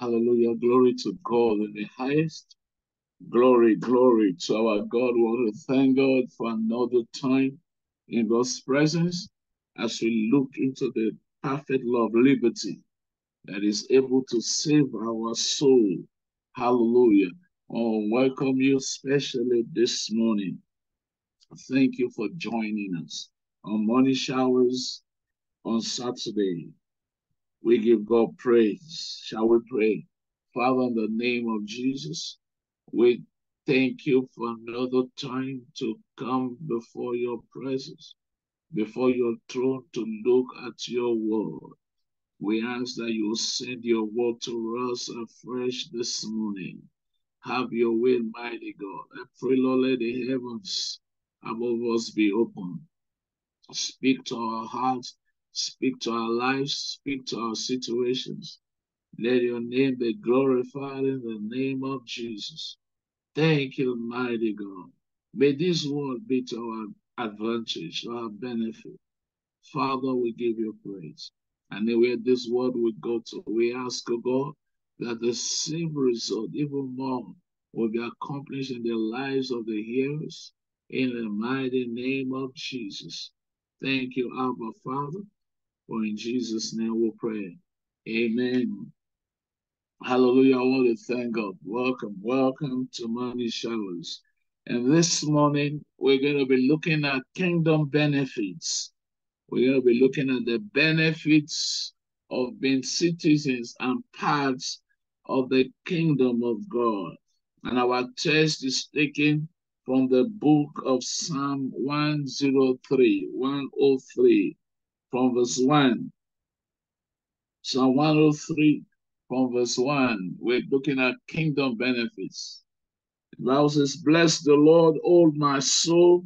Hallelujah. Glory to God in the highest. Glory, glory to our God. We want to thank God for another time in God's presence as we look into the perfect love, liberty that is able to save our soul. Hallelujah. Oh, welcome you especially this morning. Thank you for joining us on morning showers on Saturday. We give God praise. Shall we pray? Father, in the name of Jesus, we thank you for another time to come before your presence, before your throne to look at your word. We ask that you send your word to us afresh this morning. Have your way, mighty God. I pray, Lord, let the heavens above us be open. Speak to our hearts, speak to our lives, speak to our situations. Let your name be glorified in the name of Jesus. Thank you, mighty God. May this word be to our advantage, to our benefit. Father, we give you praise. And where this word will go to, we ask, God, that the same result, even more, will be accomplished in the lives of the hearers in the mighty name of Jesus. Thank you, Abba Father, for in Jesus' name we pray. Amen. Hallelujah. I want to thank God. Welcome, welcome to Money Showers. And this morning, we're going to be looking at kingdom benefits. We're going to be looking at the benefits of being citizens and parts of the kingdom of God. And our text is taken from the book of Psalm 103, 103, from verse 1. Psalm 103, from verse 1, we're looking at kingdom benefits. Bible says, Bless the Lord, all my soul,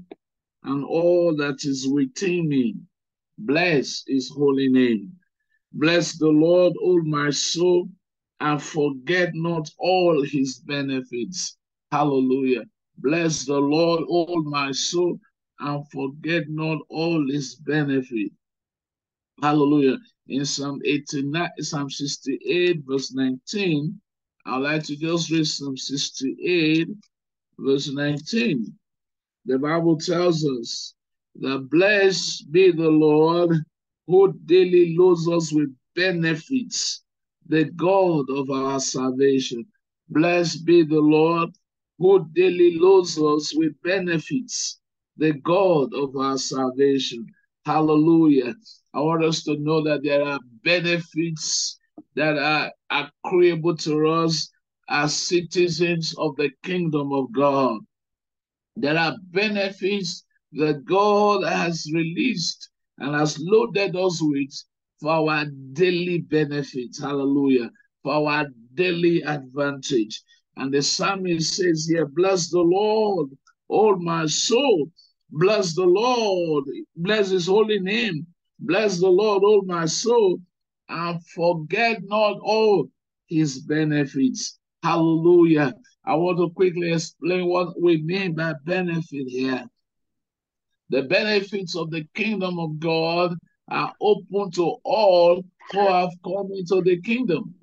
and all that is within me. Bless his holy name. Bless the Lord, all my soul, and forget not all his benefits. Hallelujah. Bless the Lord, all my soul, and forget not all his benefits. Hallelujah. In Psalm 89, Psalm 68, verse 19, I'd like to just read Psalm 68, verse 19. The Bible tells us that blessed be the Lord who daily loads us with benefits, the God of our salvation. Blessed be the Lord who daily loads us with benefits, the God of our salvation. Hallelujah. I want us to know that there are benefits that are accruable to us as citizens of the kingdom of God. There are benefits that God has released and has loaded us with for our daily benefits. Hallelujah. For our daily advantage. And the psalmist says here, Bless the Lord, all my soul. Bless the Lord. Bless his holy name. Bless the Lord, all my soul. And forget not all his benefits. Hallelujah. I want to quickly explain what we mean by benefit here. The benefits of the kingdom of God are open to all who have come into the kingdom.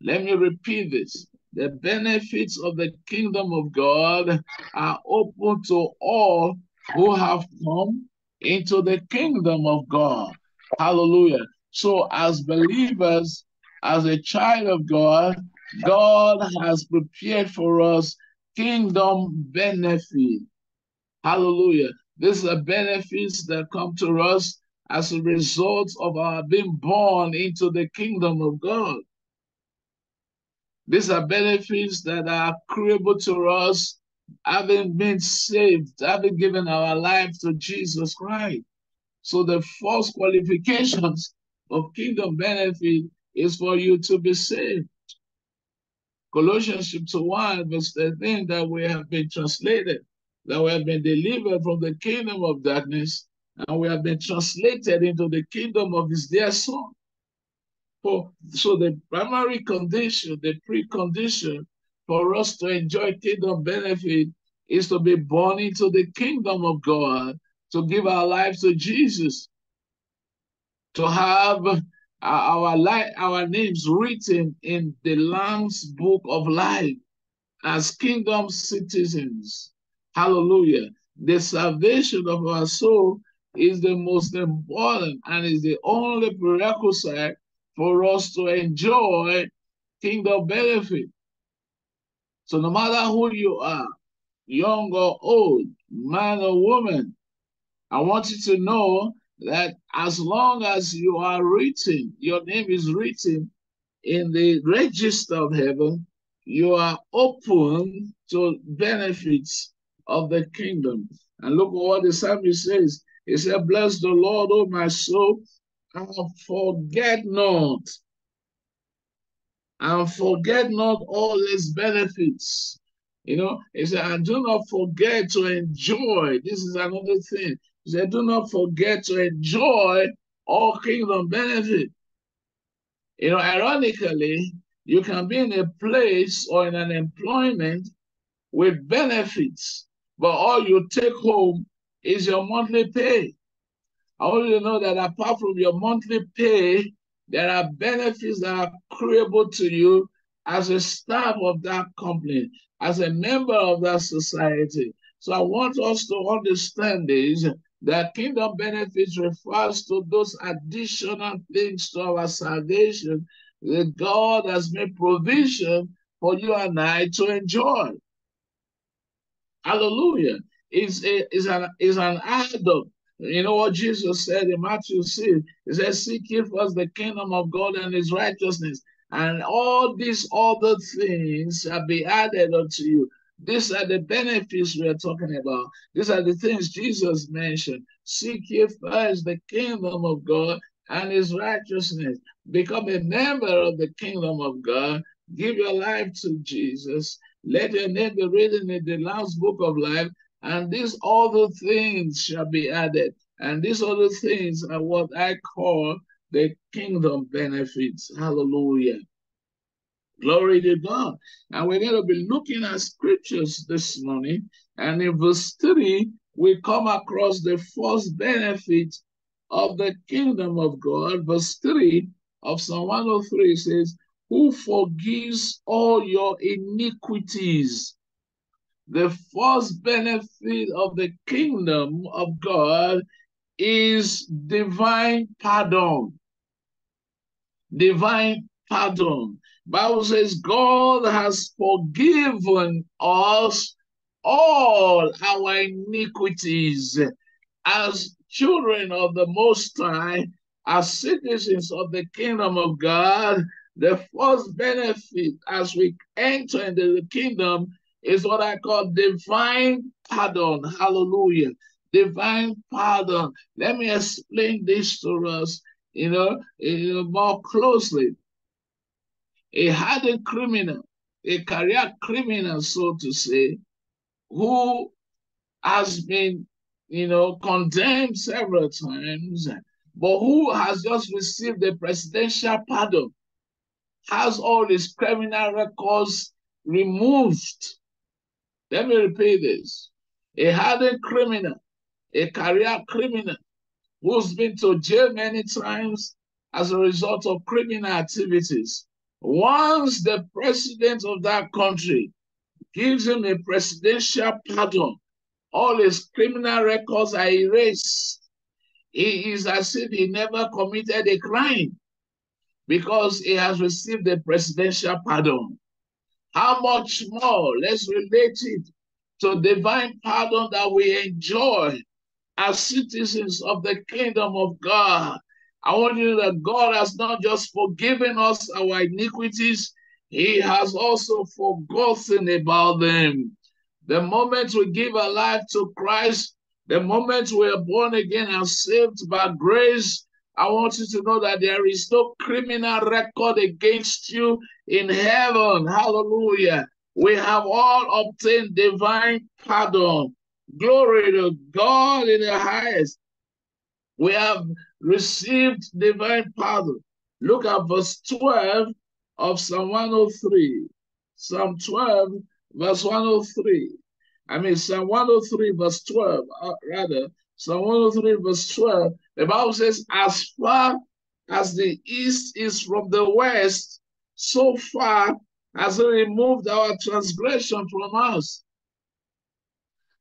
Let me repeat this. The benefits of the kingdom of God are open to all who have come into the kingdom of God. Hallelujah. So, as believers, as a child of God, God has prepared for us kingdom benefit. Hallelujah. These are benefits that come to us as a result of our being born into the kingdom of God. These are benefits that are accruable to us having been saved, having given our life to Jesus Christ. So the first qualifications of kingdom benefit is for you to be saved. Colossians chapter 1, verse 13, that we have been translated, that we have been delivered from the kingdom of darkness, and we have been translated into the kingdom of his dear son. For, so the primary condition, the precondition for us to enjoy kingdom benefit is to be born into the kingdom of God, to give our lives to Jesus, to have our life, our names written in the Lamb's book of life as kingdom citizens. Hallelujah. The salvation of our soul is the most important and is the only prerequisite for us to enjoy kingdom benefit. So no matter who you are, young or old, man or woman, I want you to know that as long as you are written, your name is written in the register of heaven, you are open to benefits of the kingdom. And look at what the psalmist says. He said, Bless the Lord, O my soul, and forget not, and forget not all his benefits. You know, he said, and do not forget to enjoy. This is another thing. He said, do not forget to enjoy all kingdom benefit. You know, ironically, you can be in a place or in an employment with benefits, but all you take home is your monthly pay. I want you to know that apart from your monthly pay, there are benefits that are accruable to you as a staff of that company, as a member of that society. So I want us to understand this that kingdom benefits refers to those additional things to our salvation that God has made provision for you and I to enjoy. Hallelujah. It's, a, it's, an, it's an add-on. You know what Jesus said in Matthew 6? He said, Seek ye first the kingdom of God and his righteousness, and all these other things shall be added unto you. These are the benefits we are talking about. These are the things Jesus mentioned. Seek ye first the kingdom of God and his righteousness. Become a member of the kingdom of God. Give your life to Jesus. Let your name be written in the Lamb's book of life, and these other things shall be added. And these other things are what I call the kingdom benefits. Hallelujah. Glory to God. And we're going to be looking at scriptures this morning. And in verse 3, we come across the first benefit of the kingdom of God. Verse 3 of Psalm 103 says, Who forgives all your iniquities. The first benefit of the kingdom of God is divine pardon. Divine pardon. Bible says God has forgiven us all our iniquities as children of the Most High, as citizens of the kingdom of God, the first benefit as we enter into the kingdom is what I call divine pardon. Hallelujah. Divine pardon. Let me explain this to us, you know, you know more closely. He had a criminal, a career criminal, so to say, who has been you know, condemned several times, but who has just received the presidential pardon, has all his criminal records removed. Let me repeat this. A hardened criminal, a career criminal, who's been to jail many times as a result of criminal activities. Once the president of that country gives him a presidential pardon, all his criminal records are erased. He is as if he never committed a crime because he has received the presidential pardon. How much more? Let's relate it to divine pardon that we enjoy as citizens of the kingdom of God. I want you to know that God has not just forgiven us our iniquities, He has also forgotten about them. The moment we give our life to Christ, the moment we are born again and saved by grace, I want you to know that there is no criminal record against you in heaven. Hallelujah. We have all obtained divine pardon. Glory to God in the highest. We have received divine pardon. Look at verse 12 of Psalm 103. Psalm 12, verse 103. I mean, Psalm 103, verse 12, uh, rather, Psalm 103, verse 12, the Bible says, As far as the east is from the west, so far has he removed our transgression from us.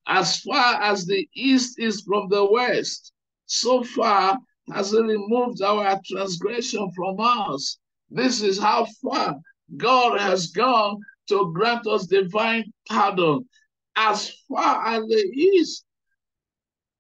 As far as the east is from the west, so far has he removed our transgression from us. This is how far God has gone to grant us divine pardon. As far as the east,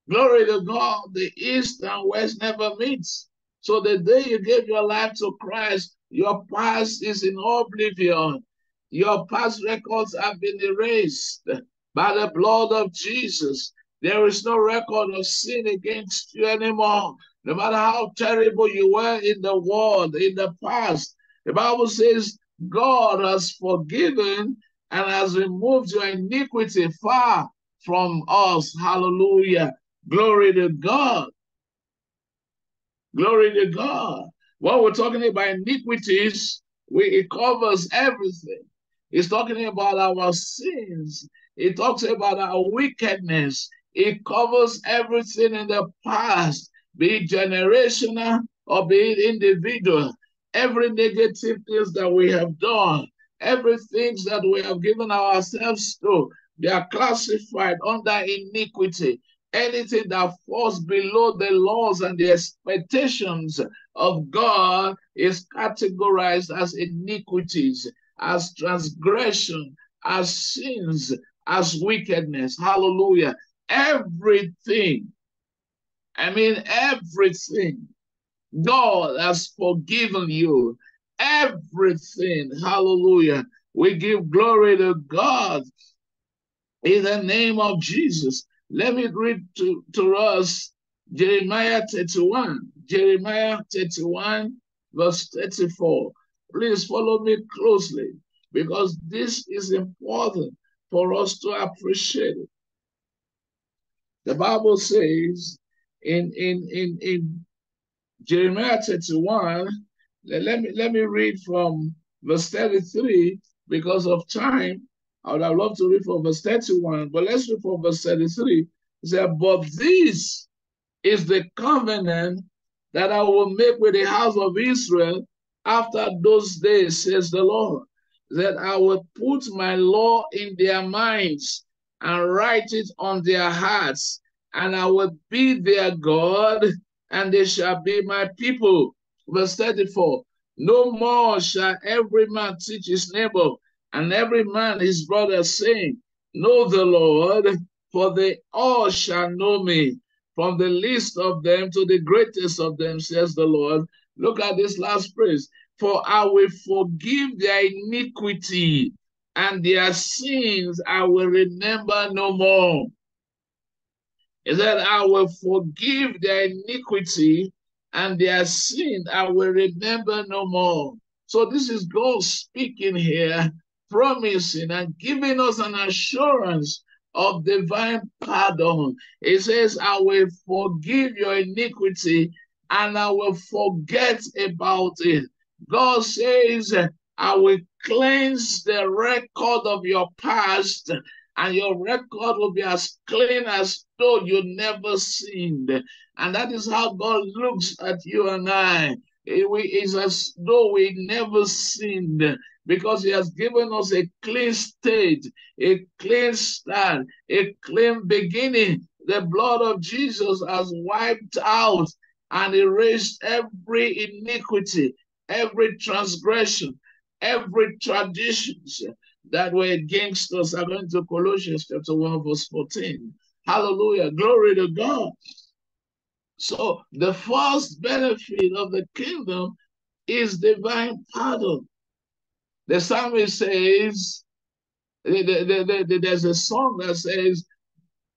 glory to God, the east and west never meets. So the day you gave your life to Christ, your past is in oblivion. Your past records have been erased by the blood of Jesus. There is no record of sin against you anymore. No matter how terrible you were in the world, in the past, the Bible says God has forgiven and has removed your iniquity far from us. Hallelujah. Glory to God. Glory to God. When we're talking about iniquities, we, it covers everything. It's talking about our sins. It talks about our wickedness. It covers everything in the past, be it generational or be it individual. Every negative things that we have done, everything that we have given ourselves to, they are classified under iniquity. Anything that falls below the laws and the expectations of God is categorized as iniquities, as transgression, as sins, as wickedness. Hallelujah. Everything, I mean, everything, God has forgiven you. Everything. Hallelujah. We give glory to God in the name of Jesus. Let me read to, to us Jeremiah 31. Jeremiah 31, verse 34. Please follow me closely because this is important for us to appreciate it. The Bible says in, in, in, in Jeremiah 31, let me, let me read from verse 33 because of time. I would have loved to read from verse 31, but let's read from verse 33. It said, But this is the covenant that I will make with the house of Israel after those days, says the Lord that I will put my law in their minds and write it on their hearts, and I will be their God, and they shall be my people. Verse 34 No more shall every man teach his neighbor, and every man his brother, saying, Know the Lord, for they all shall know me, from the least of them to the greatest of them, says the Lord. Look at this last phrase for I will forgive their iniquity and their sins I will remember no more. Is that I will forgive their iniquity and their sin I will remember no more. So this is God speaking here, promising and giving us an assurance of divine pardon. It says, I will forgive your iniquity and I will forget about it. God says, I will cleanse the record of your past, and your record will be as clean as though you never sinned. And that is how God looks at you and I. It is as though we never sinned because He has given us a clean state, a clean stand, a clean beginning. The blood of Jesus has wiped out and erased every iniquity, every transgression, every traditions that were against us, according to Colossians chapter 1, verse 14. Hallelujah. Glory to God. So the first benefit of the kingdom is divine pardon. The psalmist says, there's a song that says,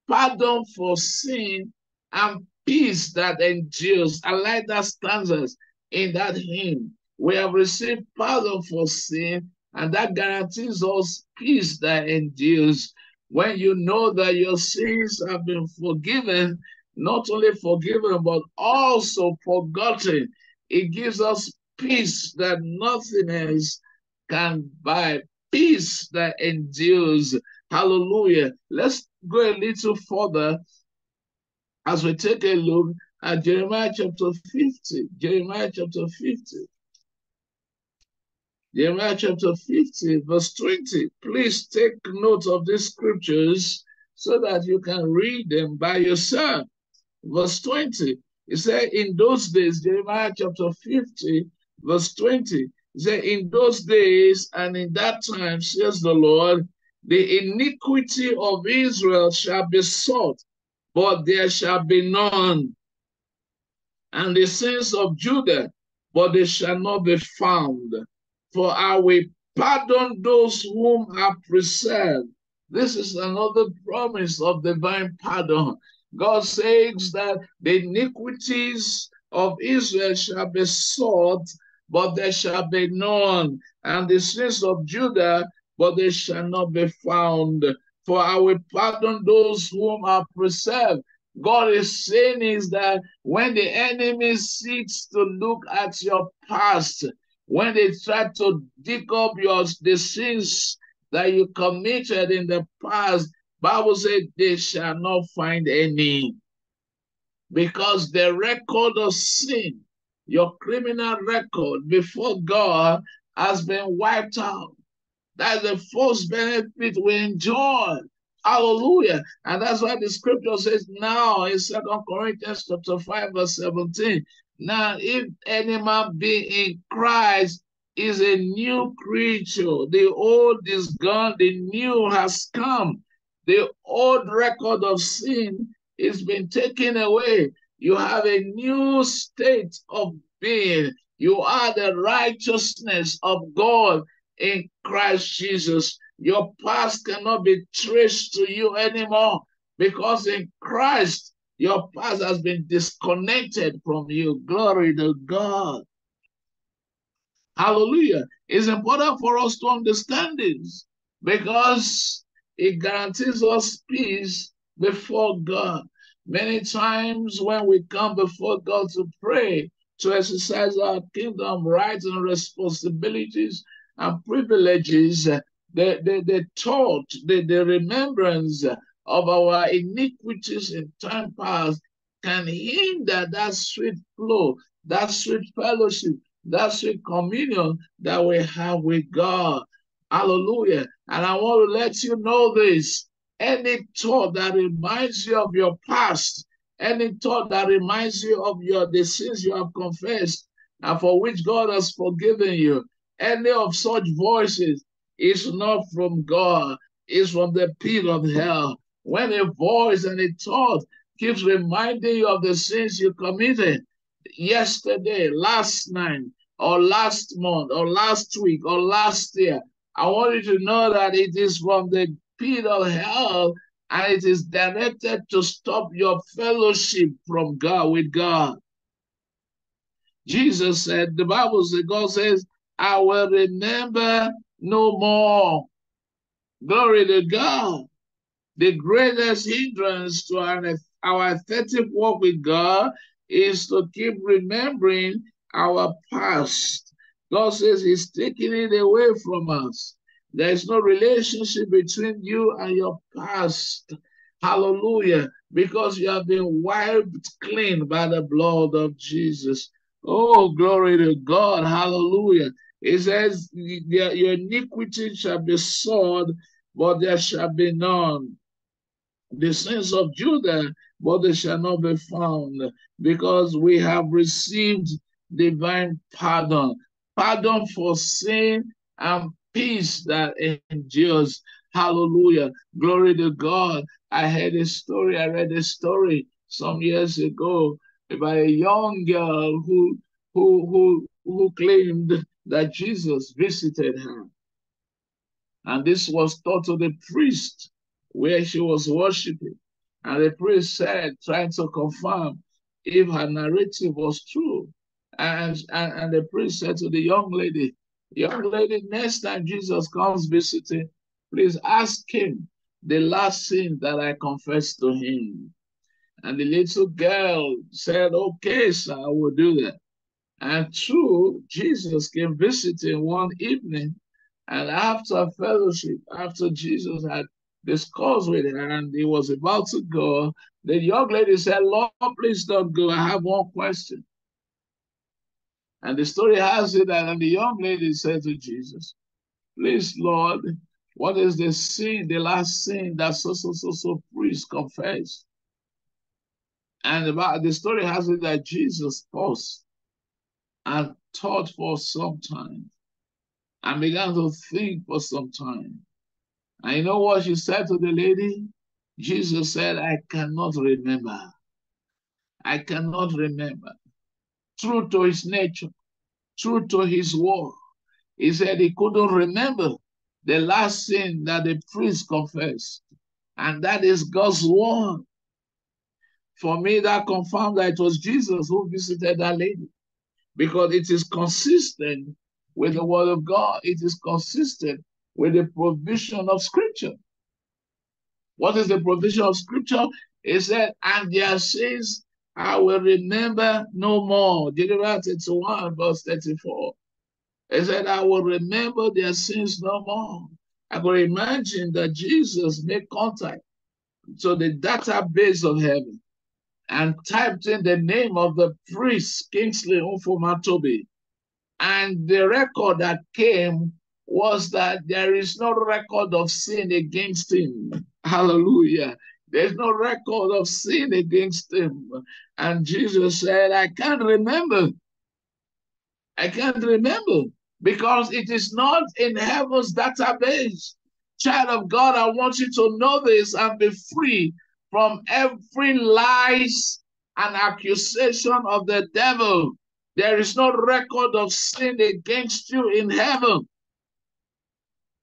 pardon for sin and peace that endures. I like that stanzas in that hymn. We have received pardon for sin, and that guarantees us peace that endures. When you know that your sins have been forgiven, not only forgiven, but also forgotten, it gives us peace that nothing else can buy. Peace that endures. Hallelujah. Let's go a little further as we take a look at Jeremiah chapter 50. Jeremiah chapter 50. Jeremiah chapter 50, verse 20. Please take note of these scriptures so that you can read them by yourself. Verse 20. He said, In those days, Jeremiah chapter 50, verse 20. Said, In those days and in that time, says the Lord, the iniquity of Israel shall be sought, but there shall be none. And the sins of Judah, but they shall not be found. For I will pardon those whom I preserve. This is another promise of divine pardon. God says that the iniquities of Israel shall be sought, but there shall be none, and the sins of Judah, but they shall not be found. For I will pardon those whom I preserve. God is saying is that when the enemy seeks to look at your past, when they try to dig up your the sins that you committed in the past, Bible said they shall not find any. Because the record of sin, your criminal record before God has been wiped out. That's the first benefit we enjoy. Hallelujah. And that's why the scripture says now in Second Corinthians chapter 5, verse 17. Now, if any man be in Christ, is a new creature. The old is gone, the new has come. The old record of sin is been taken away. You have a new state of being. You are the righteousness of God in Christ Jesus. Your past cannot be traced to you anymore because in Christ, your past has been disconnected from you. Glory to God. Hallelujah. It's important for us to understand this because it guarantees us peace before God. Many times when we come before God to pray, to exercise our kingdom rights and responsibilities and privileges, uh, the, the, the thought, the, the remembrance of our iniquities in time past can hinder that sweet flow, that sweet fellowship, that sweet communion that we have with God. Hallelujah. And I want to let you know this. Any thought that reminds you of your past, any thought that reminds you of your the sins you have confessed and for which God has forgiven you, any of such voices is not from God, is from the pit of hell. When a voice and a thought keeps reminding you of the sins you committed yesterday, last night, or last month, or last week, or last year, I want you to know that it is from the of hell and it is directed to stop your fellowship from God with God. Jesus said, the Bible says, God says, I will remember no more. Glory to God. The greatest hindrance to our, our authentic walk with God is to keep remembering our past. God says He's taking it away from us. There is no relationship between you and your past. Hallelujah. Because you have been wiped clean by the blood of Jesus. Oh, glory to God. Hallelujah. It says, Your iniquity shall be sought, but there shall be none. The sins of Judah, but they shall not be found, because we have received divine pardon, pardon for sin and peace that endures. Hallelujah. Glory to God. I heard a story, I read a story some years ago about a young girl who who who who claimed that Jesus visited her. And this was taught to the priest where she was worshiping. And the priest said, trying to confirm if her narrative was true. And, and, and the priest said to the young lady, Young lady, next time Jesus comes visiting, please ask him the last sin that I confessed to him. And the little girl said, Okay, sir, I will do that. And true, Jesus came visiting one evening, and after fellowship, after Jesus had discussed with her and he was about to go, The young lady said, Lord, please don't go. I have one question. And the story has it that the young lady said to Jesus, Please, Lord, what is the sin, the last sin that so so so so priest confessed? And about the story has it that Jesus paused and thought for some time and began to think for some time. And you know what she said to the lady? Jesus said, I cannot remember. I cannot remember. True to his nature, true to his word. He said he couldn't remember the last sin that the priest confessed, and that is God's word. For me, that confirmed that it was Jesus who visited that lady because it is consistent with the word of God. It is consistent with the provision of scripture. What is the provision of scripture? It said, and their sins I will remember no more. Jeremiah 31, verse 34. It said, I will remember their sins no more. I could imagine that Jesus made contact to the database of heaven and typed in the name of the priest, Kingsley Umfumatobi. And the record that came was that there is no record of sin against him. Hallelujah. There's no record of sin against him. And Jesus said, I can't remember. I can't remember because it is not in heaven's database. Child of God, I want you to know this and be free from every lies and accusation of the devil. There is no record of sin against you in heaven.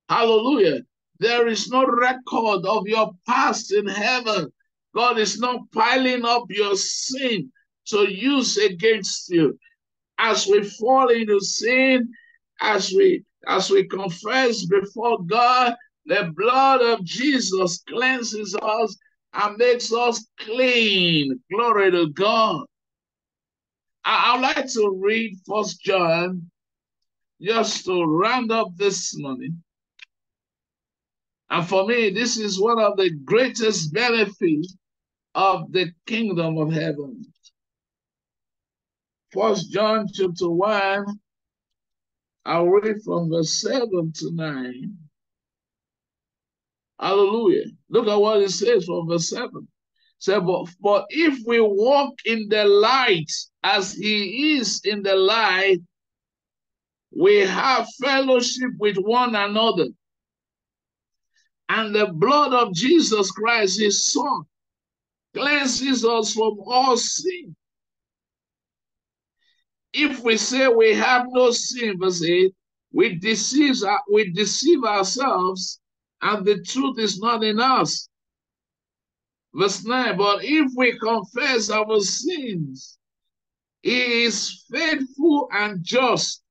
Hallelujah. There is no record of your past in heaven. God is not piling up your sin to use against you. As we fall into sin, as we as we confess before God, the blood of Jesus cleanses us and makes us clean. Glory to God. I, would like to read First John just to round up this morning. And for me, this is one of the greatest benefits of the kingdom of heaven. First John chapter 1, I'll read from verse 7 to 9. Hallelujah. Look at what it says from verse 7. Say, but, but if we walk in the light as he is in the light, we have fellowship with one another. And the blood of Jesus Christ, his son, cleanses us from all sin. If we say we have no sin, verse 8, we deceive, uh, we deceive ourselves and the truth is not in us. Verse 9, but if we confess our sins, he is faithful and just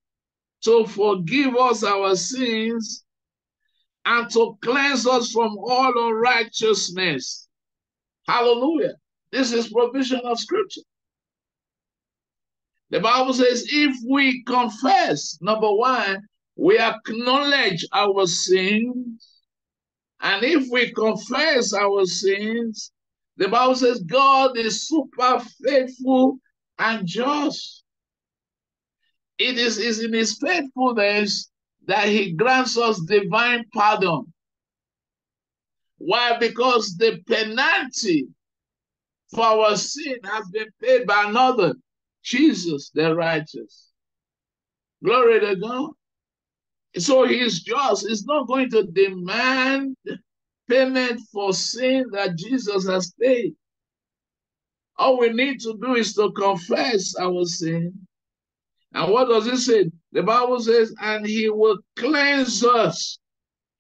to forgive us our sins and to cleanse us from all unrighteousness. Hallelujah. This is provision of scripture. The Bible says if we confess, number one, we acknowledge our sins and if we confess our sins, the Bible says God is super faithful and just. It is, is in his faithfulness that he grants us divine pardon. Why? Because the penalty for our sin has been paid by another, Jesus the righteous. Glory to God. So he's just, he's not going to demand payment for sin that Jesus has paid. All we need to do is to confess our sin. And what does it say? The Bible says, and he will cleanse us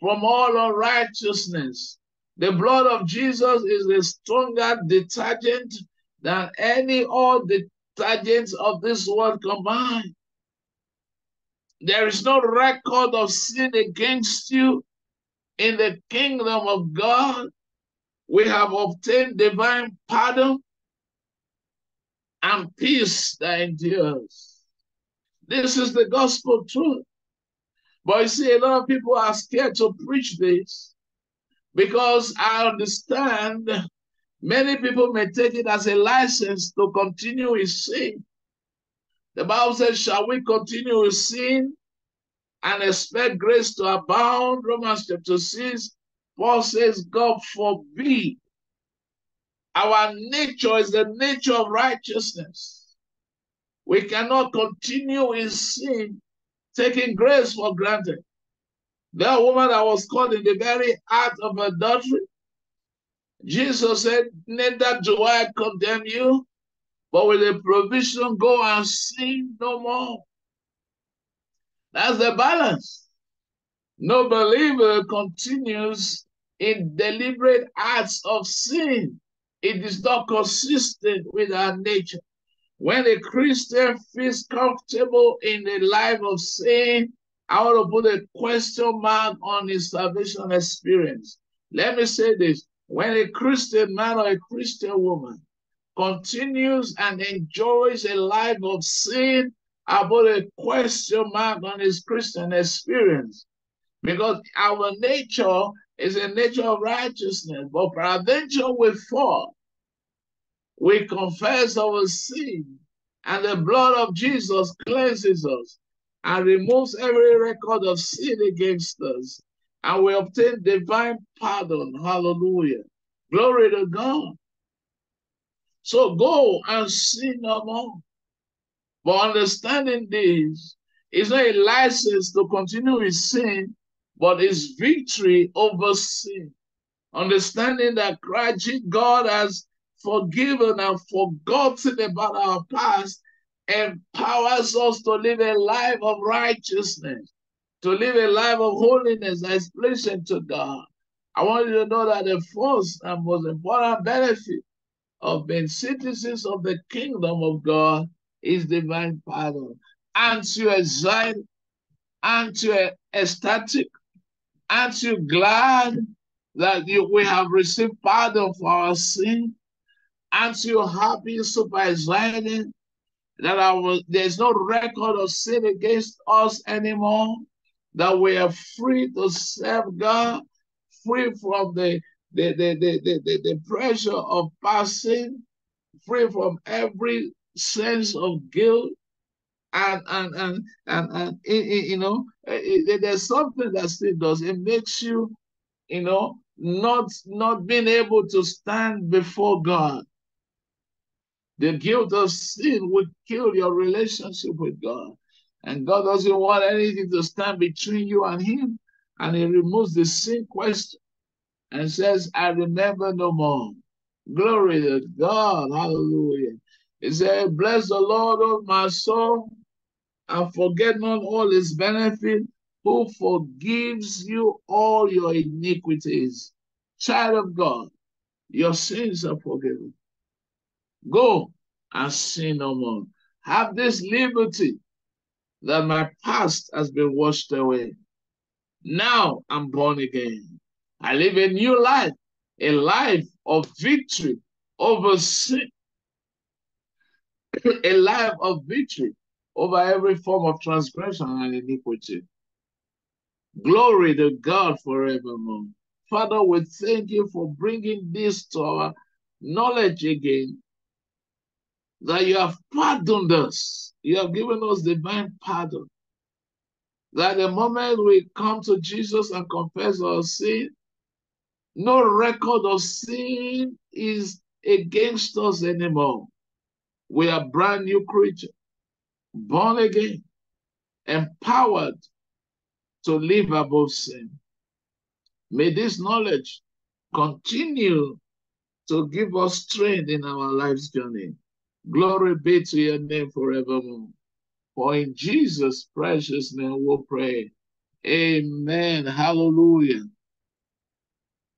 from all unrighteousness. The blood of Jesus is a stronger detergent than any all detergents of this world combined. There is no record of sin against you in the kingdom of God. We have obtained divine pardon and peace that endures. This is the gospel truth. But you see, a lot of people are scared to preach this because I understand Many people may take it as a license to continue in sin. The Bible says, Shall we continue in sin and expect grace to abound? Romans chapter 6, Paul says, God forbid. Our nature is the nature of righteousness. We cannot continue in sin, taking grace for granted. That woman that was caught in the very act of adultery, Jesus said, Neither do I condemn you, but with a provision, go and sin no more. That's the balance. No believer continues in deliberate acts of sin. It is not consistent with our nature. When a Christian feels comfortable in the life of sin, I want to put a question mark on his salvation experience. Let me say this when a Christian man or a Christian woman continues and enjoys a life of sin, I put a question mark on his Christian experience. Because our nature is a nature of righteousness, but peradventure we fall. We confess our sin, and the blood of Jesus cleanses us and removes every record of sin against us. And we obtain divine pardon. Hallelujah. Glory to God. So go and sin no more. But understanding this is not a license to continue with sin, but is victory over sin. Understanding that Christ God has forgiven and forgotten about our past empowers us to live a life of righteousness, to live a life of holiness is pleasing to God. I want you to know that the first and most important benefit of being citizens of the kingdom of God is divine pardon. Aren't you excited? Aren't you ecstatic? Aren't you glad that you, we have received pardon for our sin? Aren't you happy, super excited that there's no record of sin against us anymore? That we are free to serve God, free from the the, the, the, the, the, the pressure of passing, free from every sense of guilt, and and and and, and you know it, it, there's something that still does it makes you you know not not being able to stand before god the guilt of sin would kill your relationship with god. And god doesn't want anything to stand between you and him. And he removes the sin question and says i remember no more. Glory to god. Hallelujah. He said bless the lord of my soul and forget not all his benefit, who forgives you all your iniquities. Child of God, your sins are forgiven. Go and sin no more. Have this liberty that my past has been washed away. Now I'm born again. I live a new life, a life of victory over sin, a life of victory over every form of transgression and iniquity. Glory to God forevermore. Father, we thank you for bringing this to our knowledge again, that you have pardoned us. You have given us divine pardon. That the moment we come to Jesus and confess our sin, no record of sin is against us anymore. We are brand new creatures born again, empowered to live above sin. May this knowledge continue to give us strength in our life's journey. Glory be to your name forevermore. For in Jesus' precious name we pray. Amen. Hallelujah.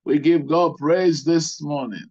We give God praise this morning.